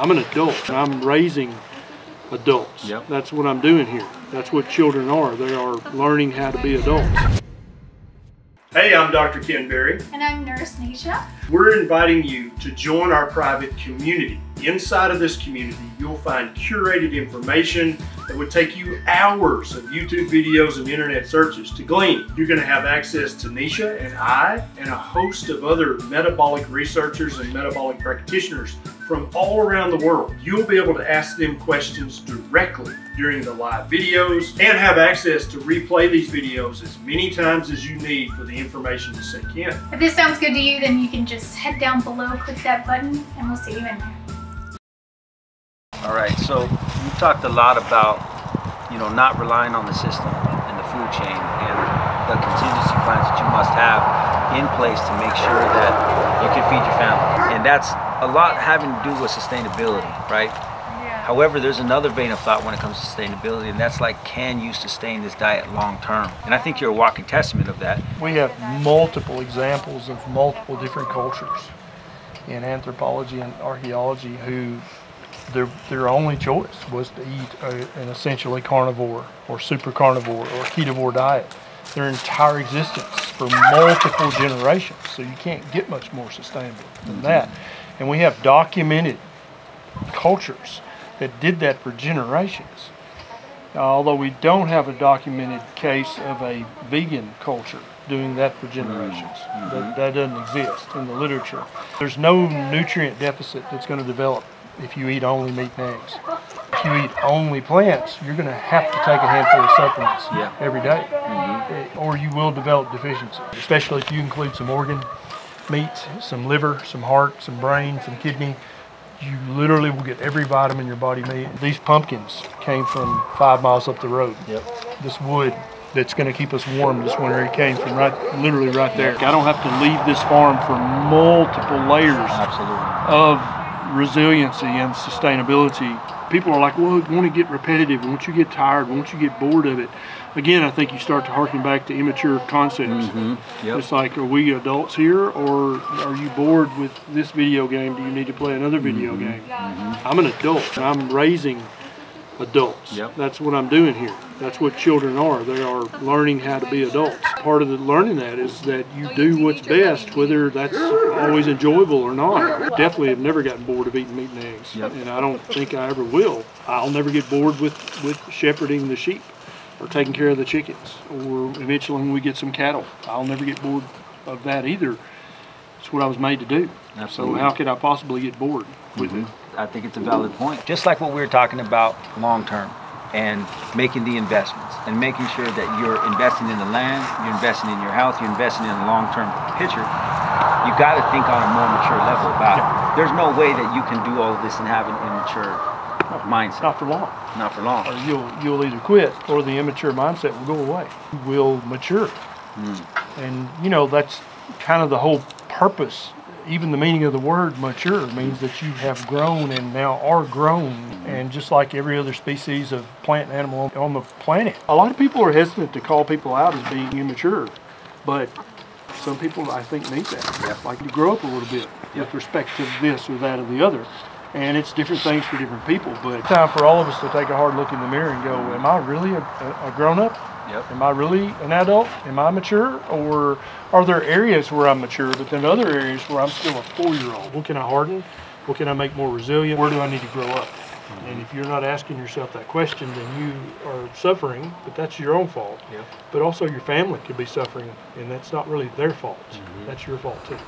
I'm an adult I'm raising adults. Yep. That's what I'm doing here. That's what children are. They are learning how to be adults. Hey, I'm Dr. Ken Berry. And I'm Nurse Neisha. We're inviting you to join our private community. Inside of this community, you'll find curated information that would take you hours of YouTube videos and internet searches to glean. You're going to have access to Nisha and I and a host of other metabolic researchers and metabolic practitioners from all around the world. You'll be able to ask them questions directly during the live videos and have access to replay these videos as many times as you need for the information to sink in. If this sounds good to you, then you can just head down below, click that button, and we'll see you in there. All right, so you talked a lot about, you know, not relying on the system and the food chain and the contingency plans that you must have in place to make sure that you can feed your family. And that's a lot having to do with sustainability, right? Yeah. However, there's another vein of thought when it comes to sustainability, and that's like, can you sustain this diet long term? And I think you're a walking testament of that. We have multiple examples of multiple different cultures in anthropology and archaeology who their, their only choice was to eat a, an essentially carnivore or super carnivore or ketovore diet their entire existence for multiple generations. So you can't get much more sustainable than mm-hmm. that. And we have documented cultures that did that for generations. Now, although we don't have a documented case of a vegan culture doing that for mm-hmm. generations, that, mm-hmm. that doesn't exist in the literature. There's no nutrient deficit that's going to develop if you eat only meat and eggs. If you eat only plants, you're going to have to take a handful of supplements Yeah. every day, Eh, or you will develop deficiency, especially if you include some organ meats, some liver, some heart, some brain, some kidney. You literally will get every vitamin in your body needs. These pumpkins came from five miles up the road. Yep. This wood that's going to keep us warm this winter, it came from right, literally right there. I don't have to leave this farm for multiple layers Absolutely. of resiliency and sustainability. People are like, well, I want to get repetitive. Won't you get tired? Won't you get bored of it? Again, I think you start to harken back to immature concepts. Mm-hmm. Yep. It's like, are we adults here, or are you bored with this video game? Do you need to play another video mm-hmm. game? I'm an adult, I'm raising adults. Yep. That's what I'm doing here. That's what children are. They are learning how to be adults. Part of the learning that is that you do what's best, whether that's always enjoyable or not. Definitely have never gotten bored of eating meat and eggs, Yep. and I don't think I ever will. I'll never get bored with with shepherding the sheep or taking care of the chickens, or eventually when we get some cattle. I'll never get bored of that either. It's what I was made to do. Absolutely. So how could I possibly get bored with mm-hmm. it? I think it's a valid point. Just like what we were talking about long term and making the investments and making sure that you're investing in the land, you're investing in your health, you're investing in the long term picture, you got to think on a more mature level about it. There's no way that you can do all of this and have an immature mindset. Not for long. Not for long. or you'll you'll either quit or the immature mindset will go away. You will mature, mm. and you know that's kind of the whole purpose. Even the meaning of the word mature means that you have grown and now are grown, and just like every other species of plant and animal on the planet. A lot of people are hesitant to call people out as being immature, but some people I think need that. Like to grow up a little bit with respect to this or that or the other. And it's different things for different people, but it's time for all of us to take a hard look in the mirror and go, Am I really a, a, a grown up? Yep. Am I really an adult? Am I mature? Or are there areas where I'm mature, but then other areas where I'm still a four year old? What can I harden? What can I make more resilient? Where do I need to grow up? Mm-hmm. And if you're not asking yourself that question, then you are suffering, but that's your own fault. Yep. But also your family could be suffering, and that's not really their fault. Mm-hmm. That's your fault too.